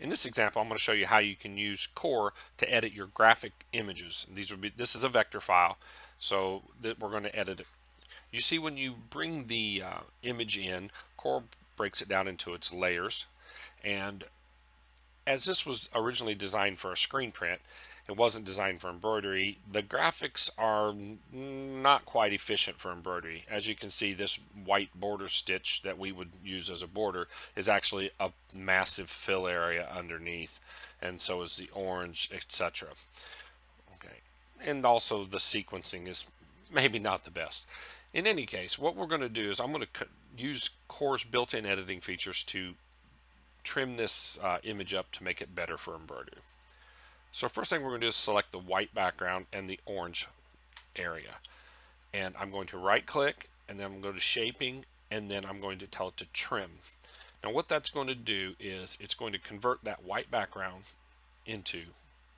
In this example, I'm going to show you how you can use Core to edit your graphic images. These would be this is a vector file, so that we're going to edit it. You see when you bring the uh, image in, Core breaks it down into its layers, and as this was originally designed for a screen print, it wasn't designed for embroidery. The graphics are not quite efficient for embroidery. As you can see, this white border stitch that we would use as a border is actually a massive fill area underneath, and so is the orange, etc. Okay, and also the sequencing is maybe not the best. In any case, what we're going to do is I'm going to use Core's built-in editing features to trim this uh, image up to make it better for embroidery. So first thing we're going to do is select the white background and the orange area. And I'm going to right click and then I'm going to go to shaping and then I'm going to tell it to trim. Now what that's going to do is it's going to convert that white background into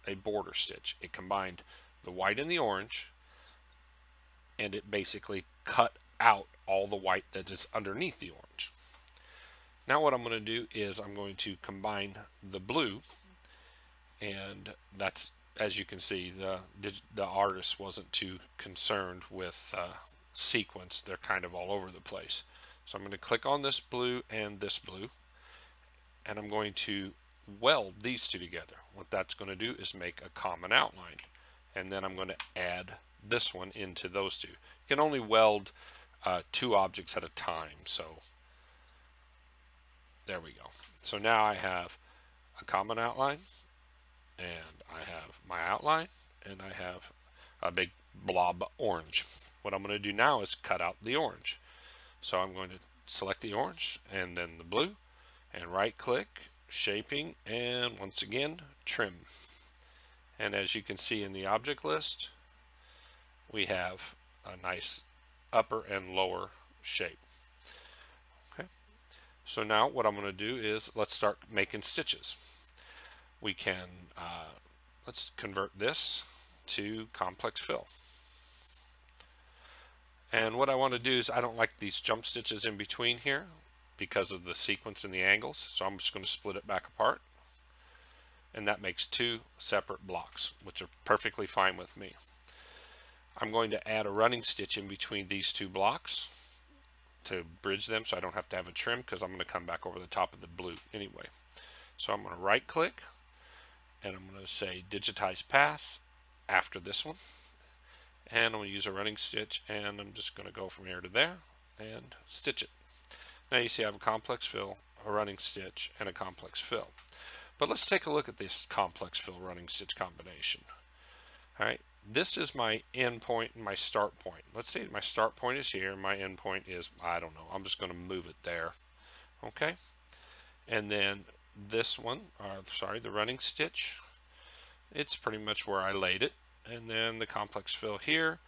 a border stitch. It combined the white and the orange and it basically cut out all the white that is underneath the orange. Now what I'm going to do is I'm going to combine the blue and that's as you can see the the artist wasn't too concerned with uh, sequence. They're kind of all over the place. So I'm going to click on this blue and this blue and I'm going to weld these two together. What that's going to do is make a common outline and then I'm going to add this one into those two. You can only weld uh, two objects at a time so there we go. So now I have a common outline and I have my outline and I have a big blob orange. What I'm going to do now is cut out the orange. So I'm going to select the orange and then the blue and right click shaping and once again trim and as you can see in the object list we have a nice upper and lower shape okay so now what I'm going to do is let's start making stitches we can, uh, let's convert this to complex fill. And what I want to do is I don't like these jump stitches in between here because of the sequence and the angles. So I'm just going to split it back apart. And that makes two separate blocks, which are perfectly fine with me. I'm going to add a running stitch in between these two blocks to bridge them so I don't have to have a trim because I'm going to come back over the top of the blue anyway. So I'm going to right click and I'm going to say digitize path after this one and I'm going to use a running stitch and I'm just going to go from here to there and stitch it. Now you see I have a complex fill, a running stitch, and a complex fill. But let's take a look at this complex fill running stitch combination. All right, this is my end point and my start point. Let's say my start point is here, my end point is, I don't know, I'm just going to move it there. Okay, and then this one, or sorry, the running stitch, it's pretty much where I laid it. And then the complex fill here,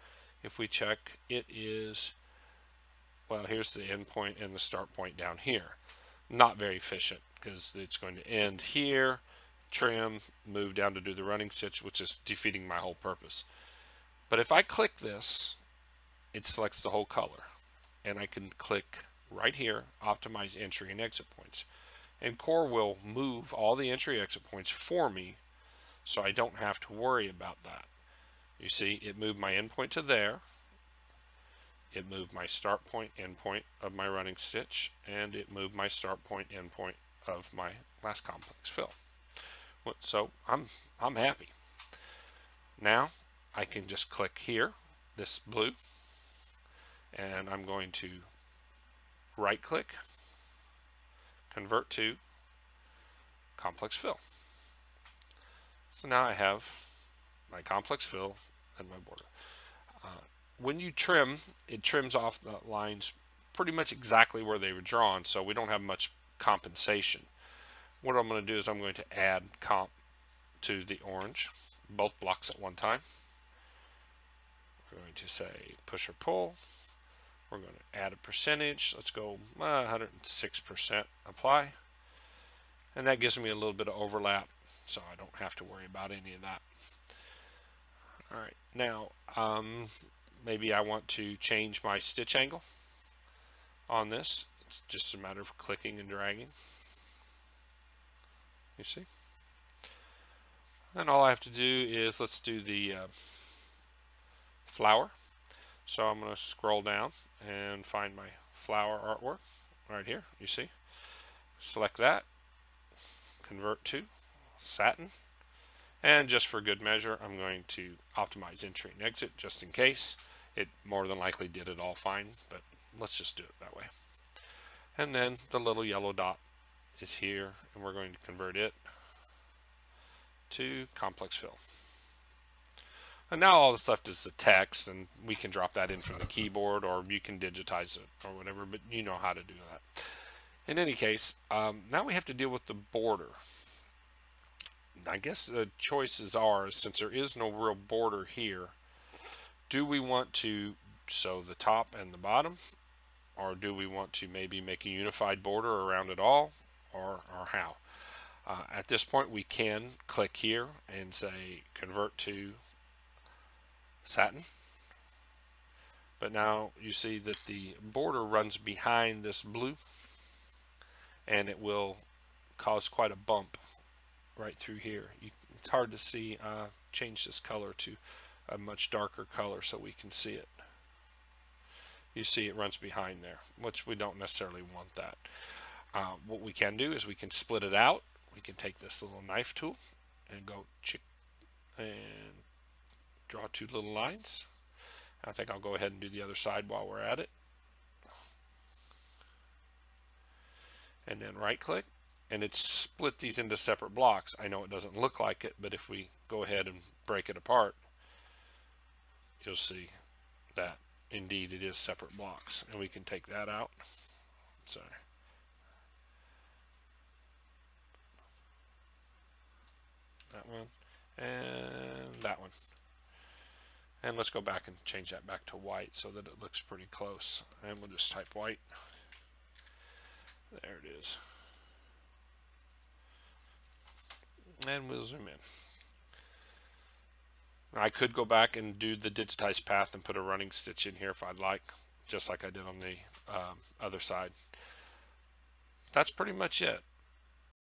if we check, it is, well, here's the end point and the start point down here. Not very efficient because it's going to end here, trim, move down to do the running stitch, which is defeating my whole purpose. But if I click this, it selects the whole color. And I can click right here, optimize entry and exit points and core will move all the entry exit points for me so I don't have to worry about that. You see, it moved my endpoint to there. It moved my start point, endpoint of my running stitch, and it moved my start point, endpoint of my last complex fill. So I'm, I'm happy. Now I can just click here, this blue, and I'm going to right click convert to complex fill. So now I have my complex fill and my border. Uh, when you trim, it trims off the lines pretty much exactly where they were drawn, so we don't have much compensation. What I'm going to do is I'm going to add comp to the orange, both blocks at one time. We're going to say push or pull. We're going to add a percentage. Let's go 106% uh, apply. And that gives me a little bit of overlap, so I don't have to worry about any of that. All right, now um, maybe I want to change my stitch angle on this. It's just a matter of clicking and dragging. You see and all I have to do is let's do the uh, flower so I'm going to scroll down and find my flower artwork right here you see? Select that convert to satin. And just for good measure I'm going to optimize entry and exit just in case. It more than likely did it all fine but let's just do it that way. And then the little yellow dot is here and we're going to convert it to complex fill and now all that's left is the text and we can drop that in from the keyboard or you can digitize it or whatever but you know how to do that. In any case um, now we have to deal with the border. I guess the choices are since there is no real border here do we want to sew the top and the bottom? Or do we want to maybe make a unified border around it all? Or, or how? Uh, at this point we can click here and say convert to satin. But now you see that the border runs behind this blue and it will cause quite a bump right through here. You, it's hard to see uh, change this color to a much darker color so we can see it. You see it runs behind there which we don't necessarily want that. Uh, what we can do is we can split it out. We can take this little knife tool and go chick and draw two little lines. I think I'll go ahead and do the other side while we're at it. And then right click and it's split these into separate blocks. I know it doesn't look like it but if we go ahead and break it apart you'll see that indeed it is separate blocks and we can take that out. Sorry that one and that one and let's go back and change that back to white so that it looks pretty close. And we'll just type white. There it is. And we'll zoom in. I could go back and do the digitized path and put a running stitch in here if I'd like just like I did on the um, other side. That's pretty much it